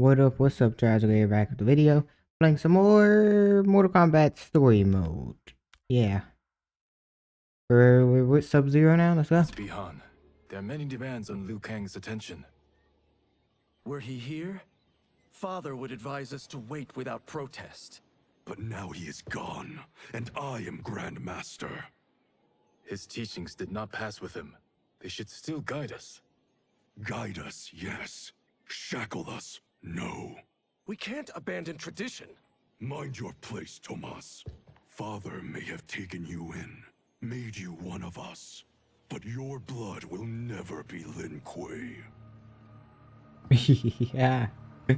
What up, what's up, guys? We're back with the video. Playing some more Mortal Kombat story mode. Yeah. We're, we're with Sub-Zero now, let's go. It's Bi-Han. There are many demands on Liu Kang's attention. Were he here, Father would advise us to wait without protest. But now he is gone, and I am Grand Master. His teachings did not pass with him. They should still guide us. Guide us, yes. Shackle us, no. We can't abandon tradition. Mind your place, Tomas. Father may have taken you in, made you one of us. But your blood will never be Lin Kuei. yeah.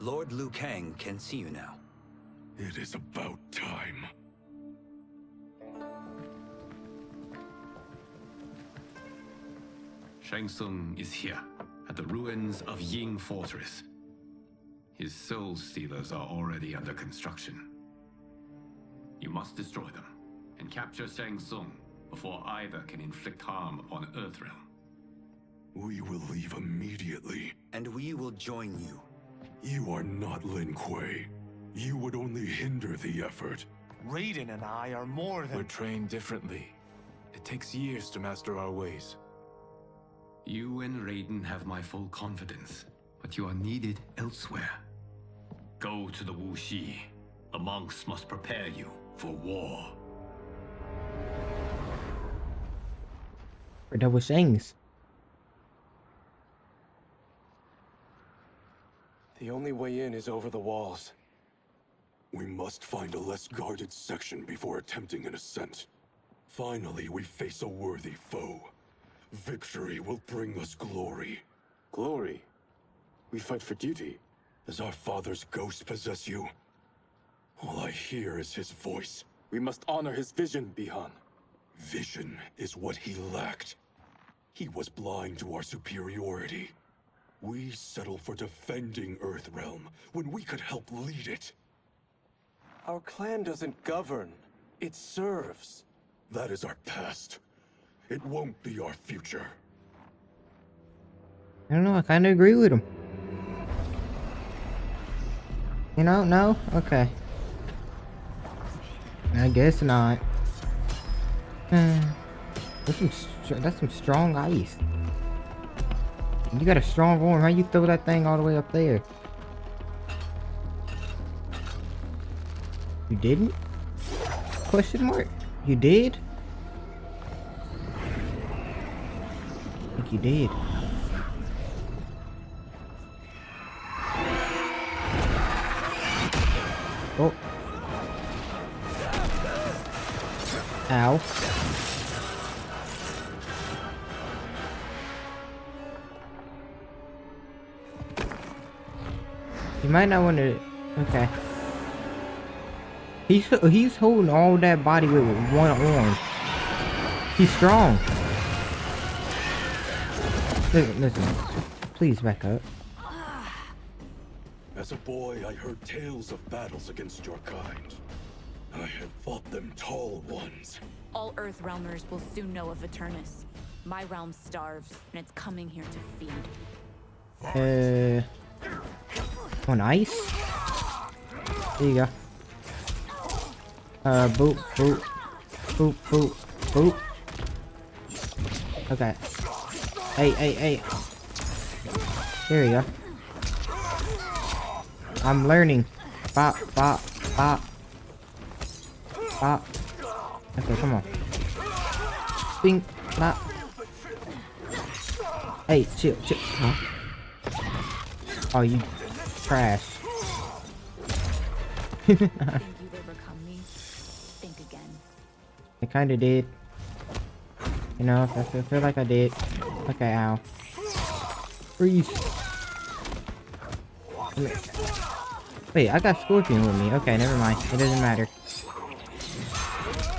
Lord Liu Kang can see you now. It is about time. Shang Tsung is here, at the ruins of Ying Fortress. His Soul Stealers are already under construction. You must destroy them, and capture Shang Tsung before either can inflict harm upon Earthrealm. We will leave immediately. And we will join you. You are not Lin Kuei. You would only hinder the effort. Raiden and I are more than- We're trained differently. It takes years to master our ways. You and Raiden have my full confidence, but you are needed elsewhere. Go to the Wu Shi. The monks must prepare you for war. For double things. The only way in is over the walls. We must find a less guarded section before attempting an ascent. Finally, we face a worthy foe. Victory will bring us glory. Glory. We fight for duty. Does our father's ghost possess you? All I hear is his voice. We must honor his vision, Bi-Han. Vision is what he lacked. He was blind to our superiority. We settle for defending Earthrealm when we could help lead it. Our clan doesn't govern. It serves. That is our past. It won't be our future. I don't know, I kinda agree with him. You know, no? Okay. I guess not. Uh, that's some, that's some strong ice. You got a strong arm, how you throw that thing all the way up there? You didn't? Question mark? You did? You did. Oh. Ow. You might not want to. Okay. He's he's holding all that body weight with one arm. He's strong. Listen, listen. Please back up. As a boy, I heard tales of battles against your kind. I have fought them tall ones. All Earthrealmers will soon know of Eternus. My realm starves, and it's coming here to feed. Uh, on ice. There you go. Uh, boop, boop, boop, boop, boop. Okay. Hey, hey, hey. There you go. I'm learning. Bop, bop, bop. Bop. Okay, come on. Bing, bop. Hey, chill, chill. Huh? Oh, you trash. Think you've overcome me? Think again. I kinda did. You know, I feel, feel like I did. Okay, ow. Freeze. Wait, I got Scorpion with me. Okay, never mind. It doesn't matter.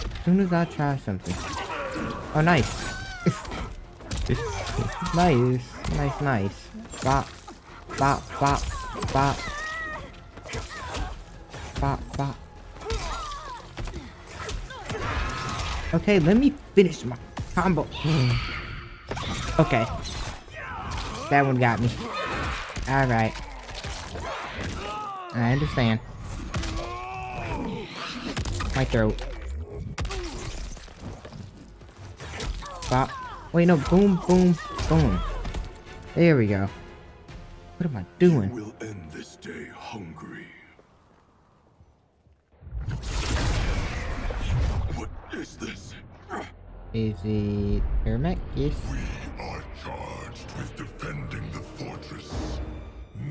As soon as I try something. Oh, nice. nice. Nice, nice. Bop. Bop, bop, bop. Bop, bop. Okay, let me finish my combo. Hmm. Okay. That one got me. Alright. I understand. My throat. Bop. Wait, no. Boom, boom, boom. There we go. What am I doing? We'll end this day hungry. What is this? Is it Ermac? Yes. We are charged with defending the fortress.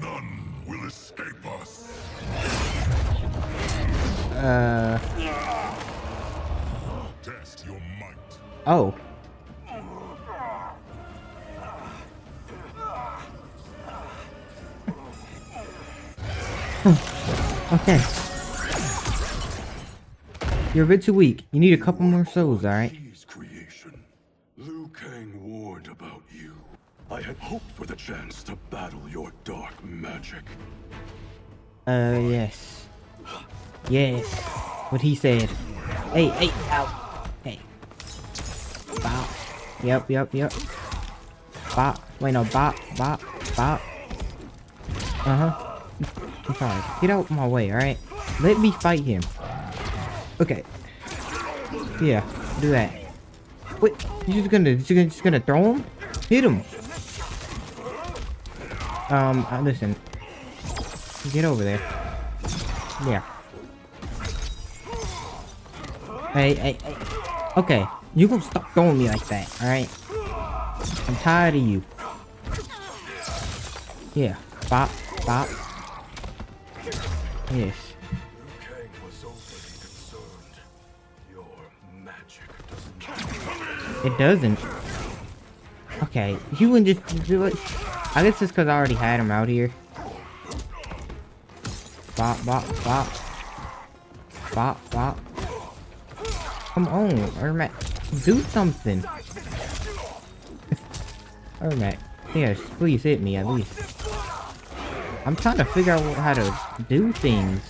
None will escape us. Uh. Test your might. Oh. okay. You're a bit too weak. You need a couple more souls, alright? Uh, yes. Yes. What he said. Hey, hey, ow. Hey. Bop. Yep, yep, yep. Bop. Wait, no, bop, bop, bop. Uh-huh. I'm sorry. Get out my way, alright? Let me fight him. Okay. Yeah, do that. Wait, you just gonna, gonna, just gonna throw him? Hit him. Um, uh, listen. Get over there. Yeah. Hey, hey, hey. Okay, you gonna stop throwing me like that, alright? I'm tired of you. Yeah. Bop, bop. Yes. It doesn't. Okay, you can just do it. I guess it's because I already had him out here. Bop, bop, bop. Bop, bop. Come on, Ermac. Do something. Ermac. Yes, please hit me at least. I'm trying to figure out how to do things.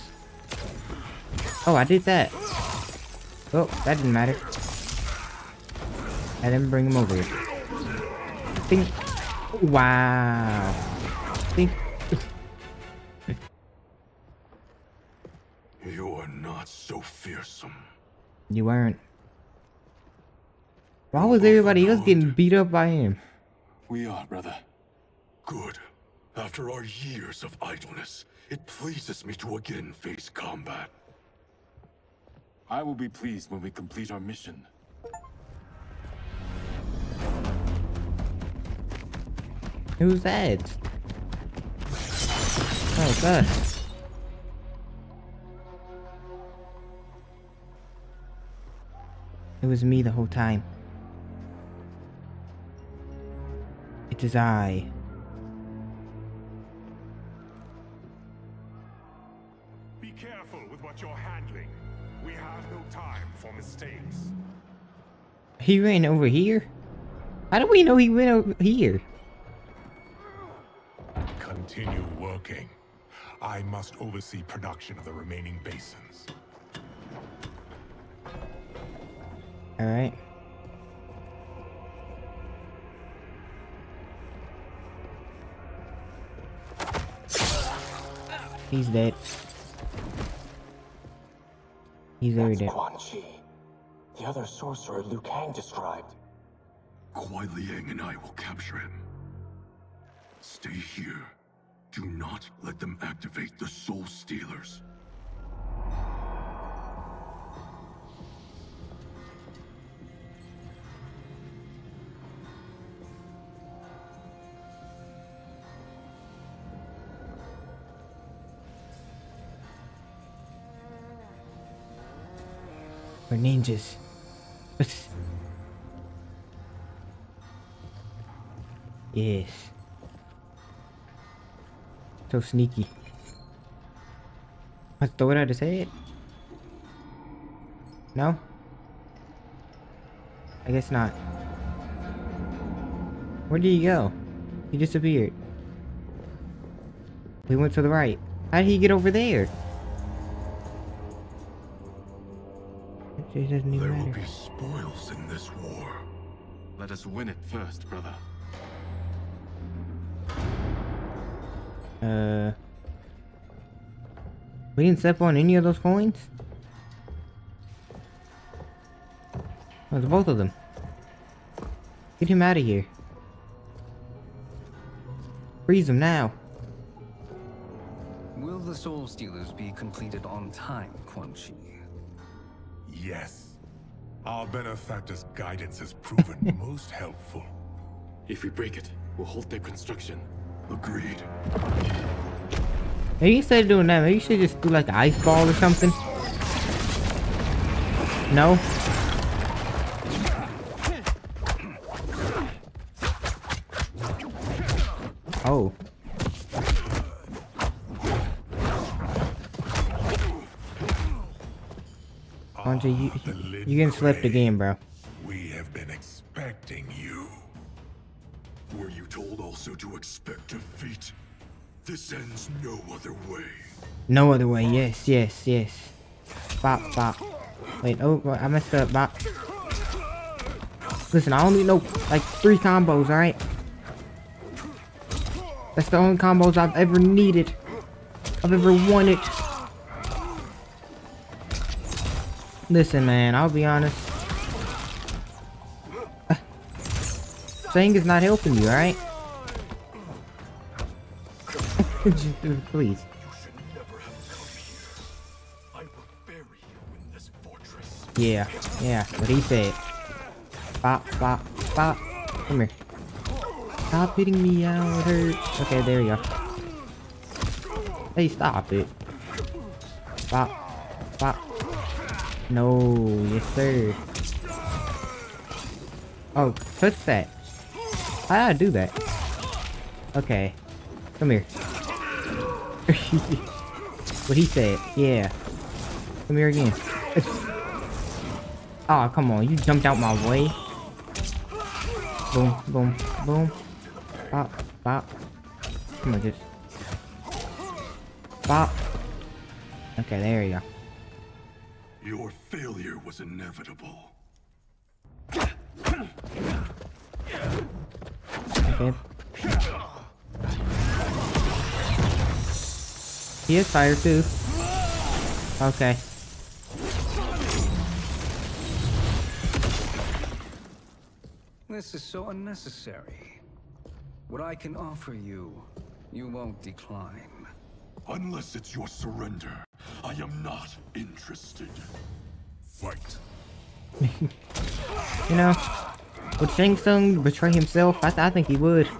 Oh, I did that. Oh, that didn't matter. I didn't bring him over here. Think. Wow. Think. You weren't. Why was everybody else getting beat up by him? We are, brother. Good. After our years of idleness, it pleases me to again face combat. I will be pleased when we complete our mission. Who's that? Oh, God. It was me the whole time. It is I. Be careful with what you're handling. We have no time for mistakes. He ran over here? How do we know he went over here? Continue working. I must oversee production of the remaining basins. Alright. He's dead. He's very dead. Quan Chi. The other sorcerer Liu Kang described. Kuai Liang and I will capture him. Stay here. Do not let them activate the Soul Stealers. We're ninjas. yes. So sneaky. Let's throw it at his head. No? I guess not. Where did he go? He disappeared. He went to the right. How did he get over there? It doesn't even There will be spoils in this war. Let us win it first, brother. Uh, we didn't step on any of those coins. There's both of them. Get him out of here. Freeze him now. Will the Soul Stealers be completed on time, Quan Chi? Yes. Our benefactor's guidance has proven most helpful. If we break it, we'll halt their construction. Agreed. Maybe instead of doing that, maybe you should just do like an ice ball or something. No? Oh. You, the you getting slept Ray. again, bro. We have been expecting you. Were you told also to expect defeat? This ends no other way. No other way. Yes, yes, yes. Bop, bop. Wait, oh, I messed up. Bop. Listen, I only know like three combos, alright? That's the only combos I've ever needed. I've ever wanted. Listen, man, I'll be honest. Uh, saying is not helping you, alright? Do Please. Yeah, yeah, what he said. Bop, bop, bop. Come here. Stop hitting me out, it hurts. Okay, there you go. Hey, stop it. Bop. No, yes sir. Oh, touch that. Did I do that? Okay. Come here. what he said, yeah. Come here again. Oh, come on. You jumped out my way. Boom, boom, boom. Bop, bop. Come on, just. Bop. Okay, there you go. Your failure was inevitable. Okay. He is fire too. Okay. This is so unnecessary. What I can offer you, you won't decline. Unless it's your surrender, I am not interested. Fight. You know, would Shang Tsung betray himself? I, th I think he would.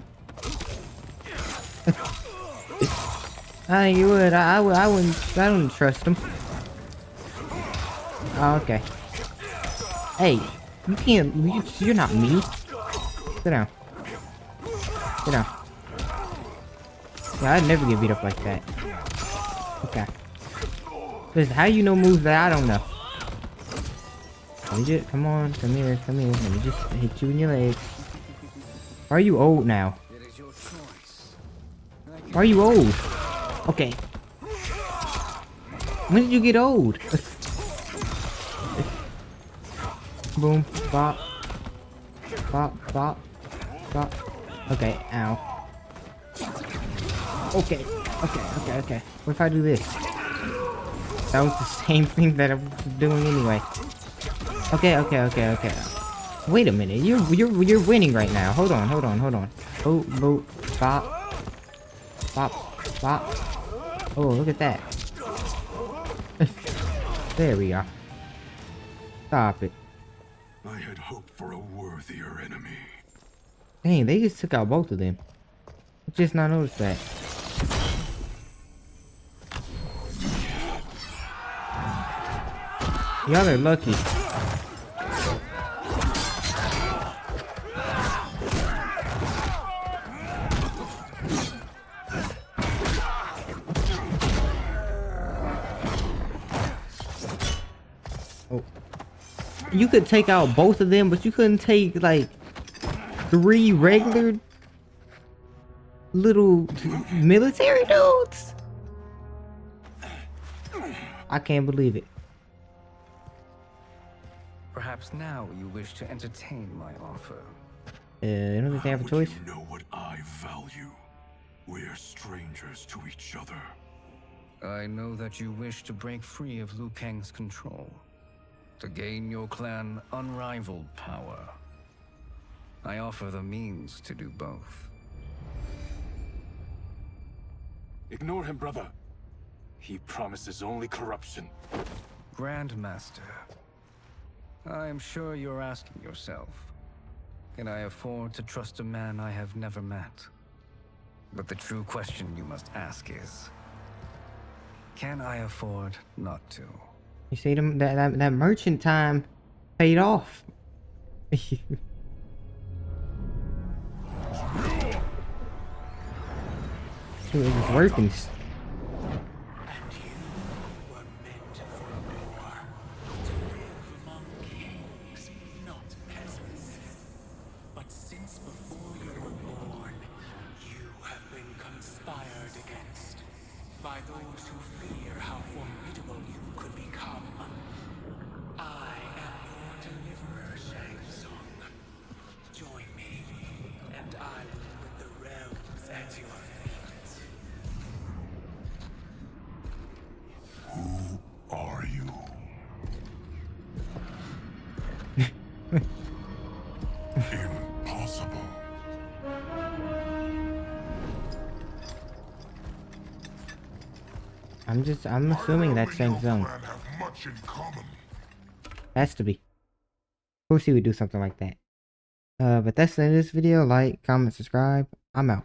I think he would. I, I, would- I wouldn't. I wouldn't trust him. Oh, okay. Hey, you can't. You, you're not me. Sit down. Sit down. Yeah, I'd never get beat up like that. Okay. Listen, how you know moves that I don't know? Me just, come on, come here, come here. Let me just hit you in your legs. Why are you old now? It. Why are you old? Okay. When did you get old? Boom, bop. Bop, bop, bop. Okay, ow. Okay, okay, okay, okay. What if I do this? That was the same thing that I was doing anyway. Okay, okay, okay, okay. Wait a minute, you're you're you're winning right now. Hold on, hold on, hold on. Oh, boop, bop, bop, bop. Oh, look at that. there we are. Stop it. I had hoped for a worthier enemy. Dang, they just took out both of them. I just not noticed that. Y'all are lucky. You could take out both of them, but you couldn't take like three regular little military dudes? I can't believe it. Perhaps now you wish to entertain my offer. Uh, I don't think they have a Would choice. you know what I value? We're strangers to each other. I know that you wish to break free of Liu Kang's control, to gain your clan unrivaled power. I offer the means to do both. Ignore him, brother. He promises only corruption. Grandmaster, I am sure you're asking yourself, can I afford to trust a man I have never met? But the true question you must ask is, can I afford not to? You see them that that, that merchant time paid off. it was working. Who are you? Impossible. I'm just I'm assuming that's same common. Has to be. Of course he would do something like that. Uh, but that's the end of this video. Like, comment, subscribe. I'm out.